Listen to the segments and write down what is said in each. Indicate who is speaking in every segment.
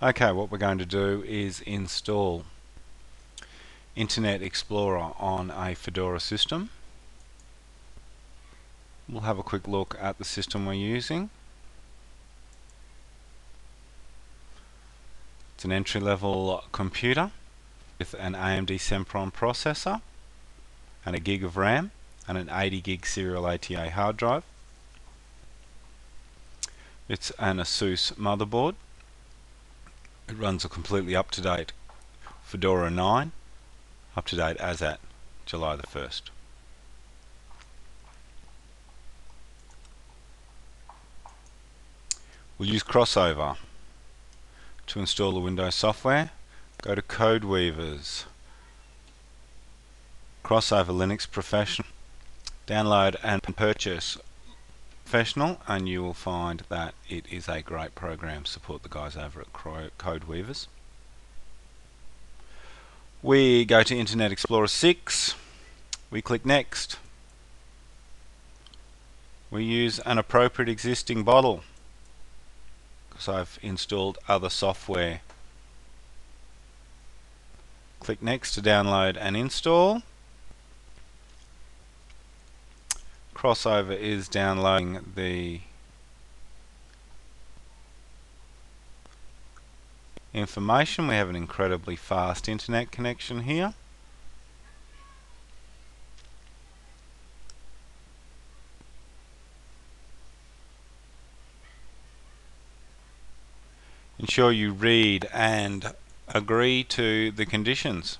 Speaker 1: Okay, what we're going to do is install Internet Explorer on a Fedora system. We'll have a quick look at the system we're using. It's an entry-level computer with an AMD Sempron processor and a gig of RAM and an 80 gig serial ATA hard drive. It's an ASUS motherboard it runs a completely up-to-date Fedora 9, up-to-date as at July the 1st. We'll use Crossover to install the Windows software. Go to CodeWeavers, Crossover Linux Professional, download and purchase Professional and you will find that it is a great program. Support the guys over at CodeWeavers. We go to Internet Explorer 6. We click Next. We use an appropriate existing bottle because I've installed other software. Click Next to download and install. Crossover is downloading the information. We have an incredibly fast internet connection here. Ensure you read and agree to the conditions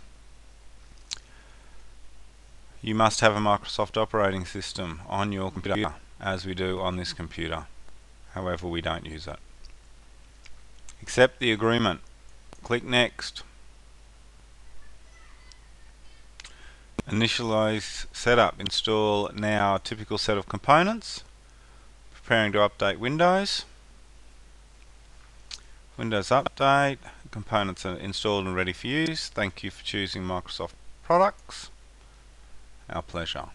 Speaker 1: you must have a Microsoft operating system on your computer as we do on this computer. However we don't use it. Accept the agreement. Click next. Initialize setup. Install now typical set of components. Preparing to update Windows. Windows update. Components are installed and ready for use. Thank you for choosing Microsoft products our pleasure.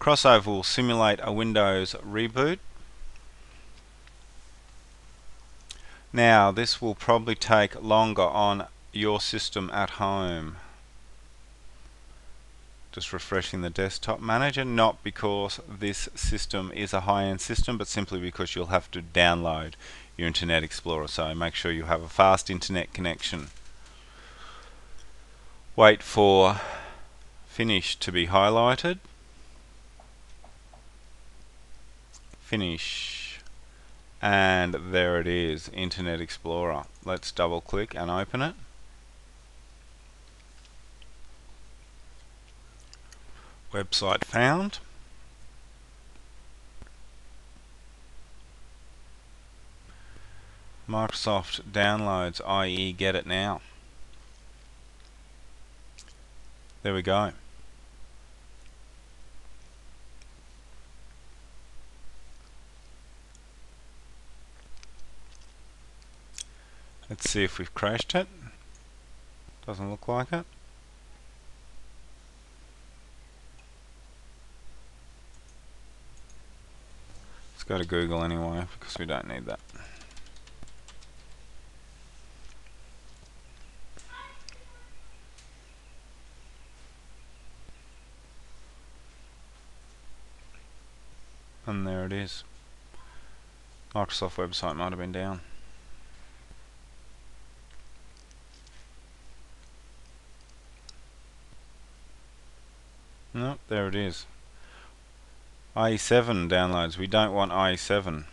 Speaker 1: Crossover will simulate a Windows reboot. Now this will probably take longer on your system at home. Just refreshing the desktop manager, not because this system is a high-end system, but simply because you'll have to download your Internet Explorer. So make sure you have a fast internet connection wait for finish to be highlighted. Finish. And there it is Internet Explorer. Let's double click and open it. Website found. Microsoft downloads IE get it now There we go. Let's see if we've crashed it. Doesn't look like it. Let's go to Google anyway because we don't need that. And there it is. Microsoft website might have been down. Nope, there it is. IE7 downloads. We don't want IE7.